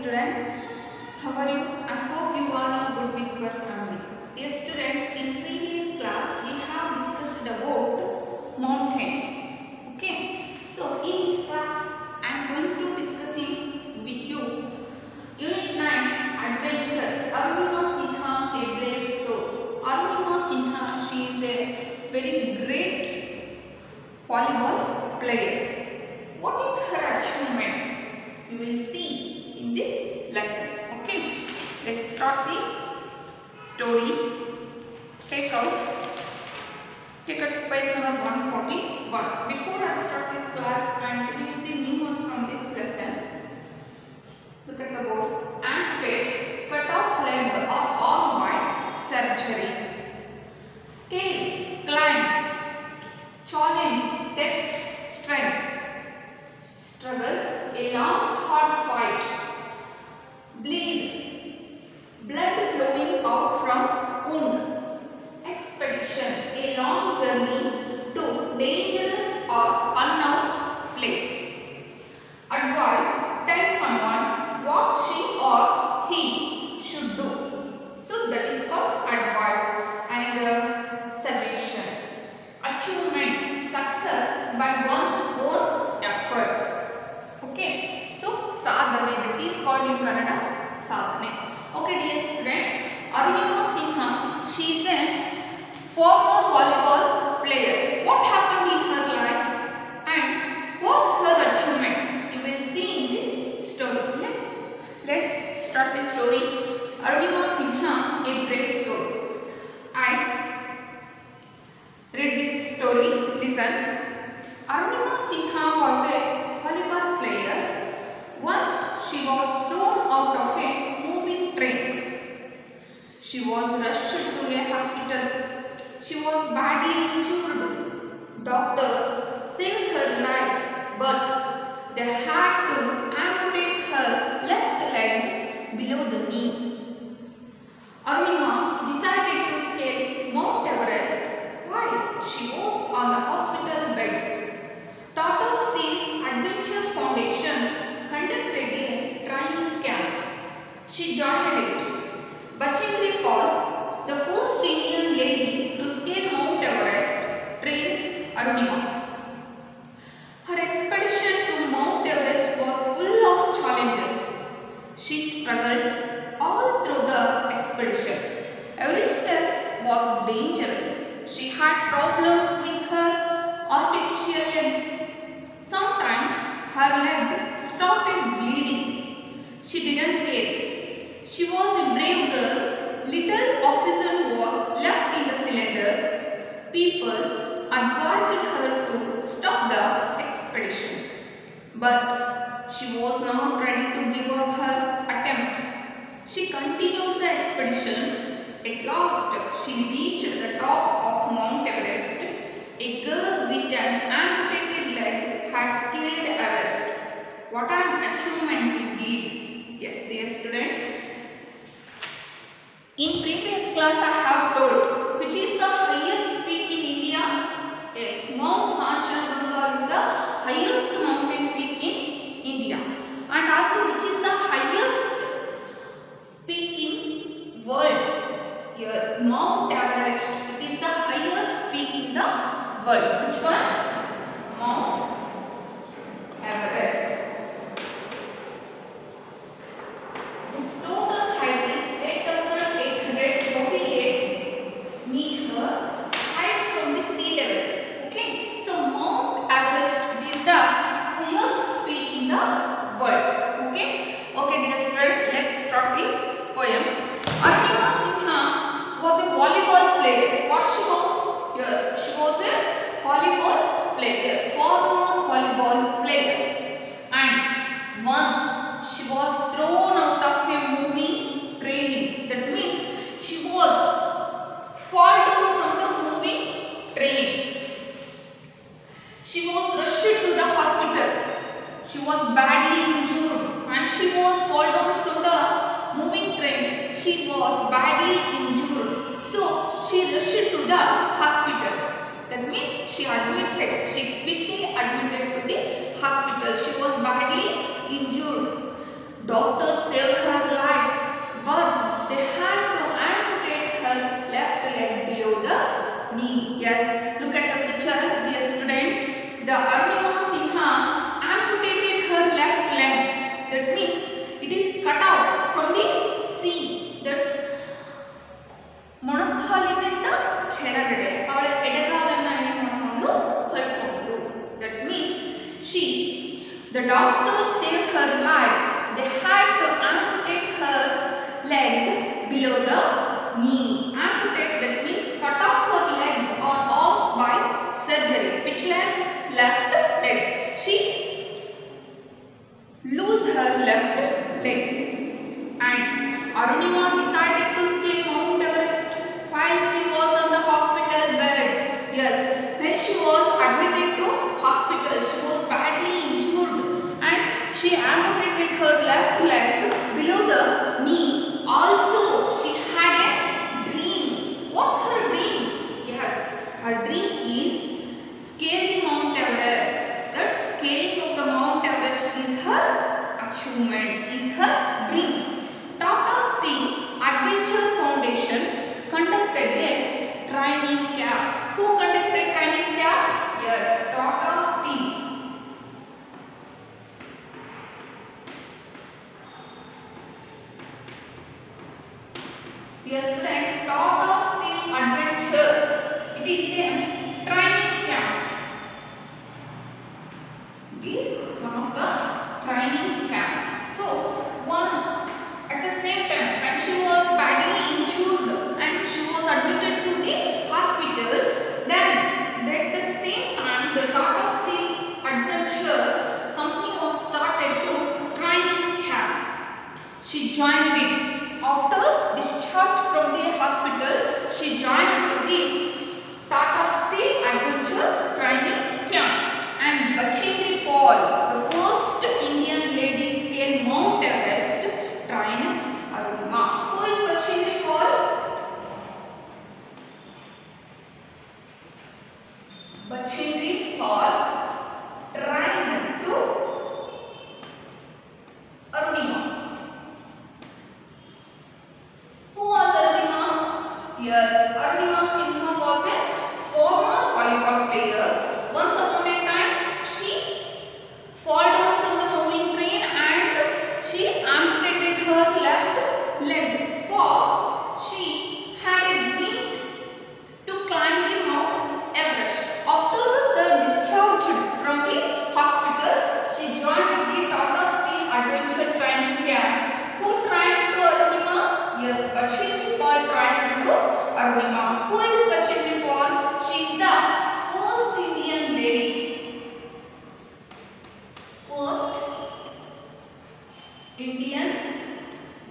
student. How are you? I hope you all are good with your family. Dear student, in previous A long journey to dangerous or unknown place. Advice, tell someone what she or he should do. So that is called advice and uh, suggestion. Achievement, success by one's own effort. Okay. So sadhane that is called in Kannada sadhane. Okay dear student, Arunima Sinha, she is a former volleyball player. What happened in her life and what's her achievement? You will see in this story. Let- Let's start the story. Arunima Sinha, a brave soul. I read this story. Listen. Arunima Sinha was a volleyball player. Once she was thrown out of a moving train. She was rushed to a hospital. She was badly injured. Doctors saved her life, but they had to amputate her left leg knee. Arunima decided to scale Mount Everest while she was on the hospital bed. Tata Steel Adventure Foundation conducted a training camp. She joined it. Bachendri Pal, the first Indian lady to scale Mount Everest, trained Arunima. Her expedition to Mount Everest was full of challenges. She struggled all through the expedition. Every step was dangerous. She had problems with her artificial leg. Sometimes her leg started bleeding. She didn't care. She was a brave girl. Little oxygen was left in the cylinder. People advised her to stop the expedition. But she was not ready to give up her attempt. She continued the expedition. At last, she reached the top of Mount Everest. A girl with an amputated leg had scaled Everest. What an achievement indeed. Yes, dear students. In previous class I have told which is the highest peak in India? Yes, Mount Kanchenjunga is the highest mountain peak in India. And also which is the highest peak in world? Yes, Mount Everest. It is the highest peak in the world. Which one? Mount Everest. Its total height is 8,848 meter height from the sea level. Okay, so Mount Everest is the highest peak in the world. Okay, okay, dear student, let's start the poem. Arunima Sinha was a volleyball player. What she was? Yes, she was a volleyball player, former volleyball player. And once she was thrown out of a moving training. That means she was fall down from the moving train. She was rushed to the hospital. She was badly injured and she was fall down from the moving train. She was badly injured. So she rushed to the hospital. That means she admitted. She quickly admitted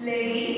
lady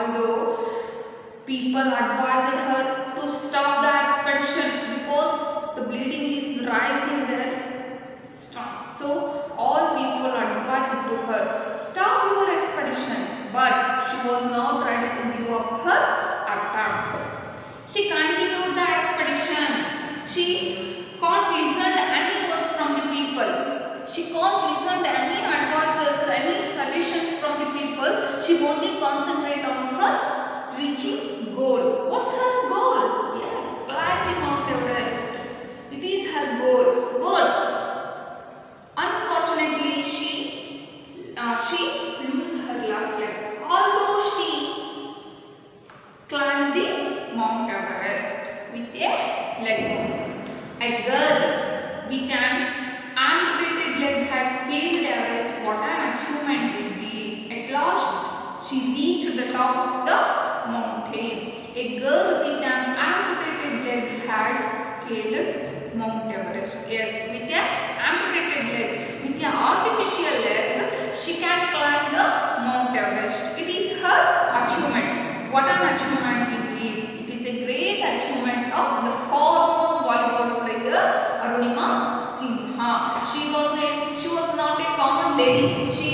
although people advised her to stop the expansion because the bleeding is rising there. Stop. So all people advised to her, stop your expedition. But she was not ready to give up her attempt. She continued the expedition. She can't listen any words from the people. She can't goal. What's her goal? Yes, climbing Mount Everest. It is her goal. Goal. unfortunately, she uh, she lose her left leg. Although she climbed the Mount Everest with a leg bone. A girl with an amputated leg has scaled Everest. What an achievement it be! At last, she reached the top of the mountain a girl with an amputated leg had scaled Mount Everest. Yes, with an amputated leg, with an artificial leg, she can climb the Mount Everest. It is her achievement. What an achievement indeed. It is a great achievement of the former volleyball player Arunima Sinha. She was a, she was not a common lady. She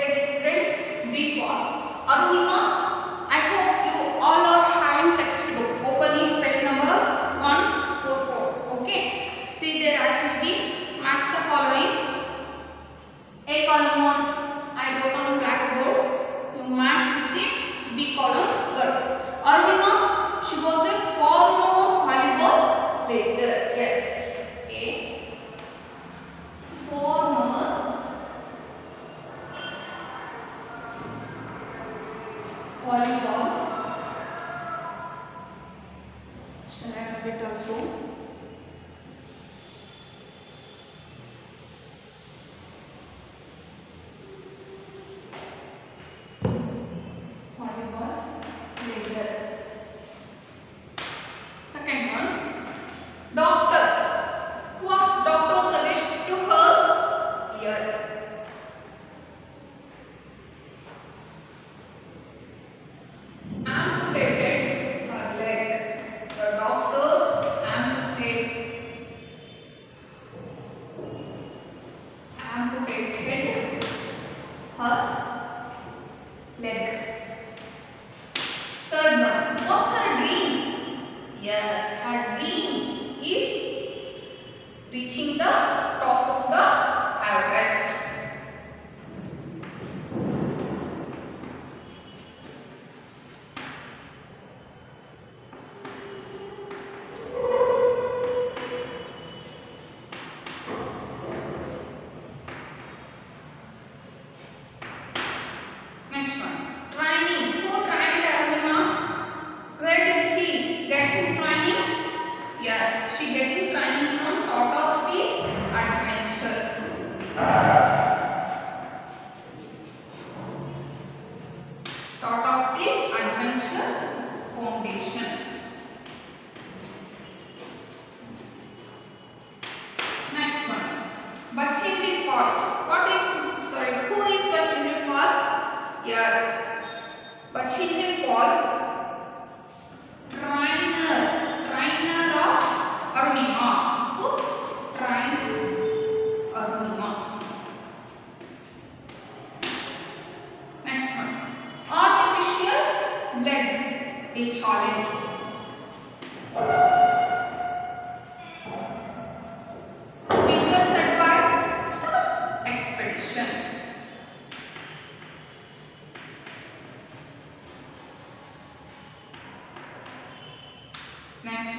Okay, dear friends, be quiet. Arunima, I hope you all are having textbook. Opening page number 144. Okay, see their activity. Match the following. A column was I wrote on blackboard. You match with the B column girls. Arunima, she was a former volleyball player. Yes. A former volleyball. Shall I have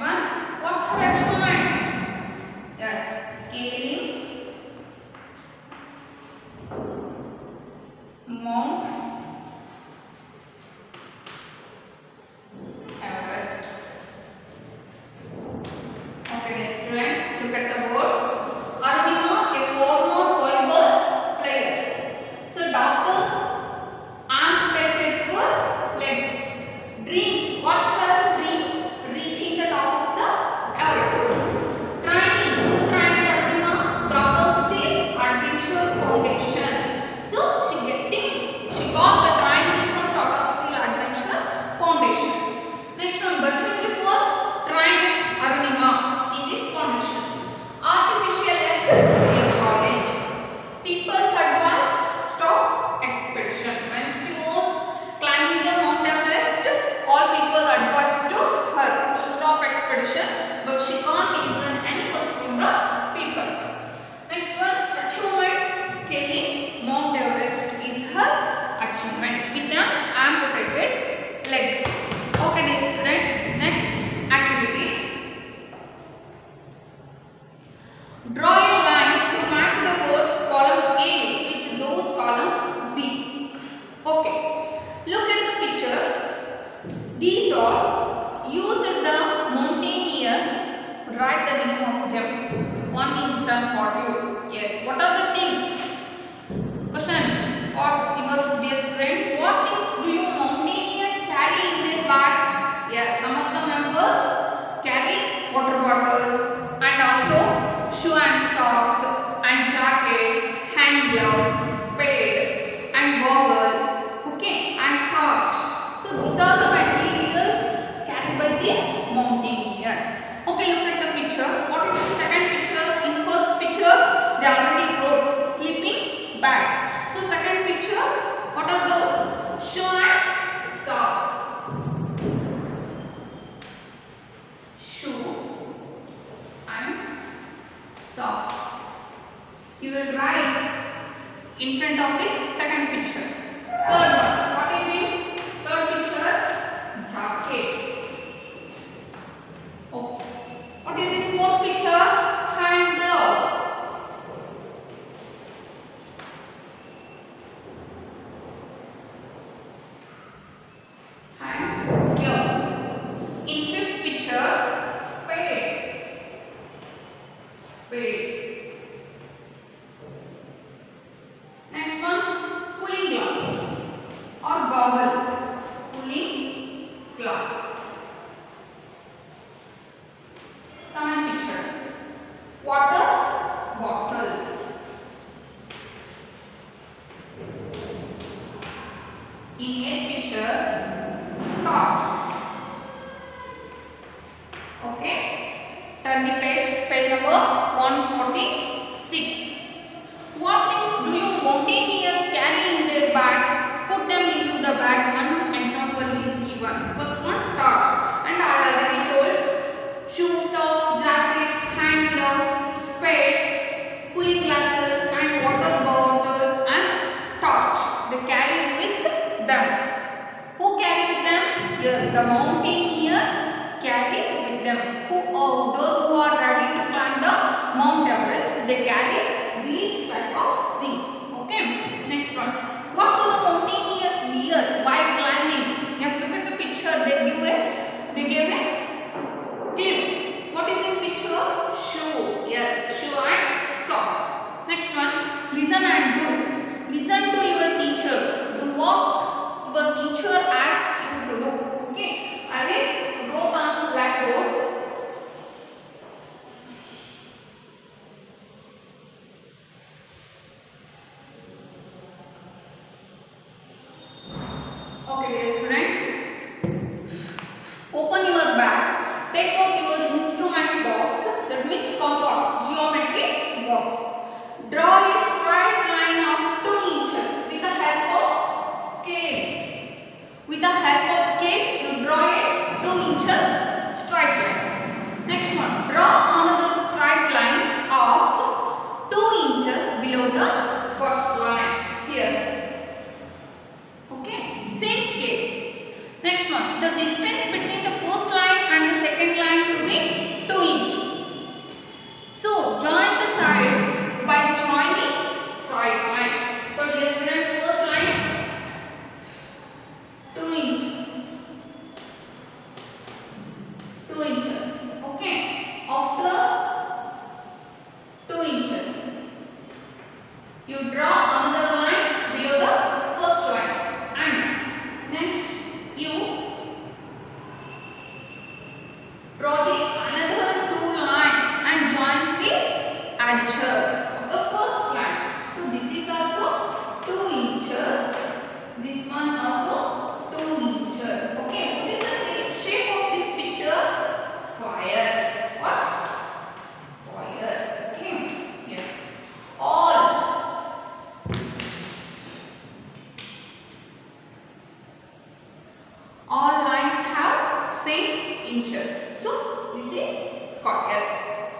one, what's her Yes, So this is cotton.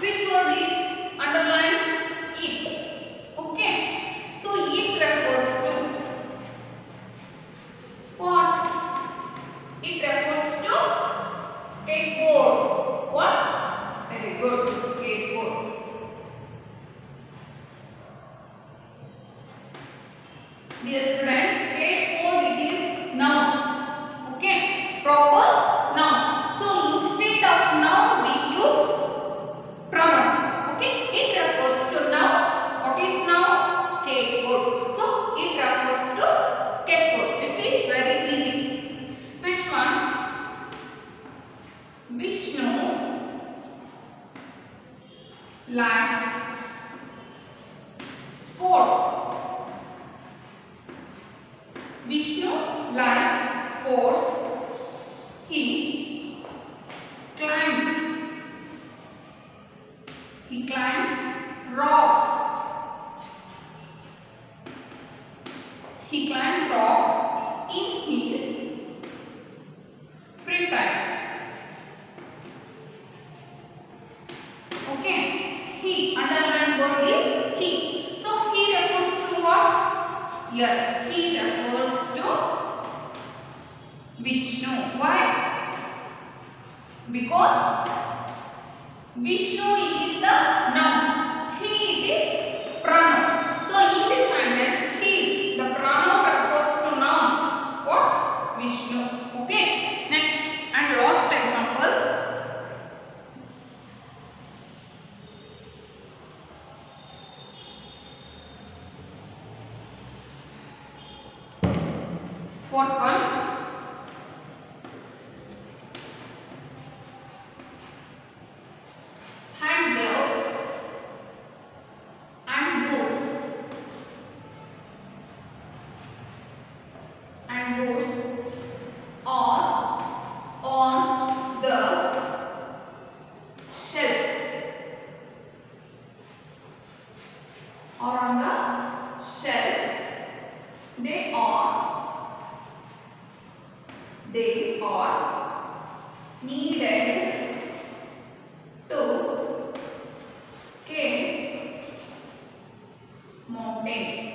which were He. word is he. So he refers to what? Yes, he refers to Vishnu. Why? Because Vishnu is the noun. por they are needed to scale mountain